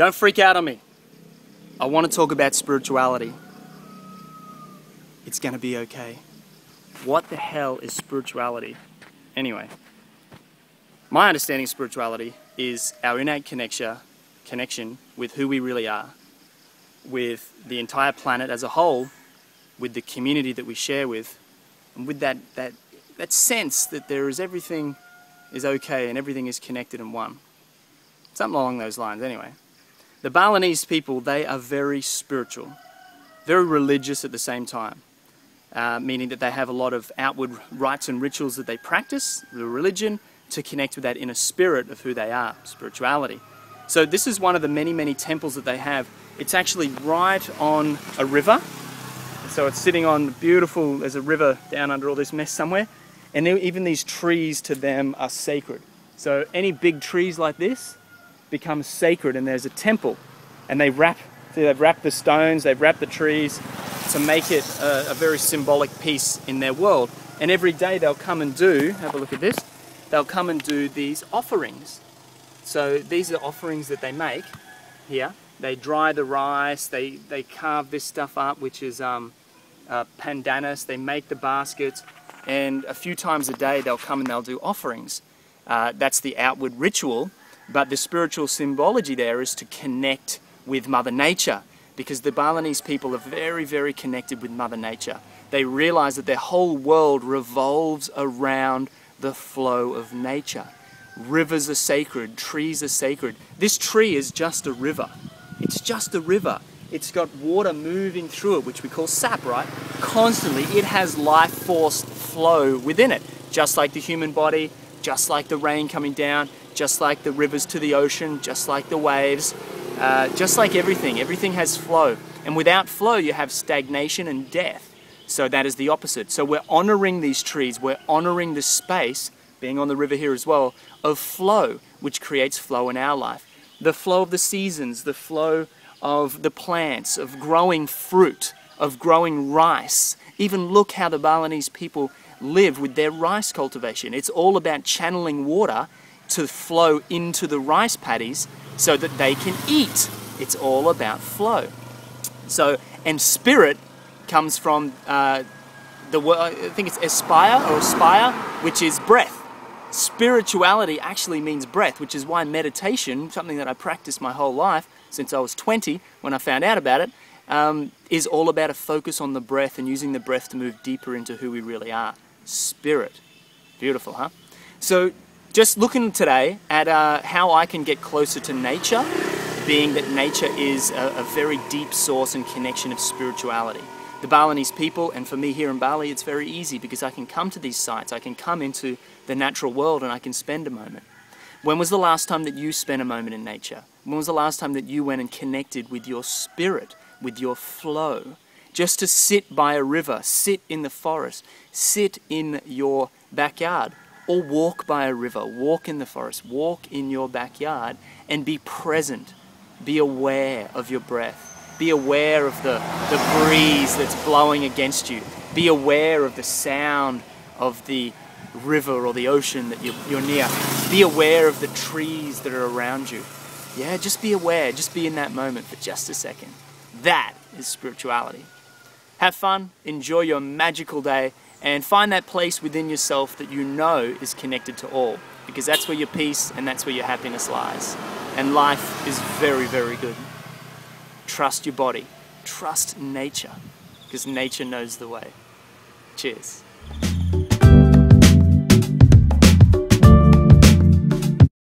Don't freak out on me. I want to talk about spirituality. It's going to be okay. What the hell is spirituality? Anyway, my understanding of spirituality is our innate connection, connection with who we really are, with the entire planet as a whole, with the community that we share with, and with that, that, that sense that there is everything is okay and everything is connected and one. Something along those lines, anyway. The Balinese people, they are very spiritual, very religious at the same time, uh, meaning that they have a lot of outward rites and rituals that they practice, the religion, to connect with that inner spirit of who they are, spirituality. So this is one of the many, many temples that they have. It's actually right on a river. So it's sitting on beautiful, there's a river down under all this mess somewhere. And even these trees to them are sacred. So any big trees like this, becomes sacred and there's a temple and they wrap they've wrapped the stones they've wrapped the trees to make it a, a, very symbolic piece in their world. And every day they'll come and do have a look at this they'll come and do these offerings. So these are offerings that they make here. They dry the rice they they carve this stuff up which is um, uh, pandanus. They make the baskets and a few times a day they'll come and they'll do offerings. Uh, that's the outward ritual but the spiritual symbology there is to connect with Mother Nature because the Balinese people are very, very connected with Mother Nature. They realize that their whole world revolves around the flow of nature. Rivers are sacred, trees are sacred. This tree is just a river. It's just a river. It's got water moving through it, which we call sap, right? Constantly, it has life force flow within it, just like the human body, just like the rain coming down, just like the rivers to the ocean, just like the waves, uh, just like everything. Everything has flow. And without flow, you have stagnation and death. So that is the opposite. So we're honoring these trees, we're honoring the space, being on the river here as well, of flow, which creates flow in our life. The flow of the seasons, the flow of the plants, of growing fruit, of growing rice. Even look how the Balinese people live with their rice cultivation. It's all about channeling water to flow into the rice paddies so that they can eat. It's all about flow. So, and spirit comes from uh, the word, I think it's aspire or aspire, which is breath. Spirituality actually means breath, which is why meditation, something that I practiced my whole life since I was 20 when I found out about it, um, is all about a focus on the breath and using the breath to move deeper into who we really are. Spirit. Beautiful, huh? So just looking today at uh, how I can get closer to nature, being that nature is a, a, very deep source and connection of spirituality. The Balinese people, and for me here in Bali, it's very easy because I can come to these sites, I can come into the natural world and I can spend a moment. When was the last time that you spent a moment in nature? When was the last time that you went and connected with your spirit, with your flow? Just to sit by a river, sit in the forest, sit in your backyard or walk by a river, walk in the forest, walk in your backyard, and be present. Be aware of your breath. Be aware of the, the breeze that's blowing against you. Be aware of the sound of the river or the ocean that you're, you're near. Be aware of the trees that are around you. Yeah, just be aware. Just be in that moment for just a second. That is spirituality. Have fun, enjoy your magical day, and find that place within yourself that you know is connected to all because that's where your peace and that's where your happiness lies. And life is very, very good. Trust your body, trust nature because nature knows the way. Cheers.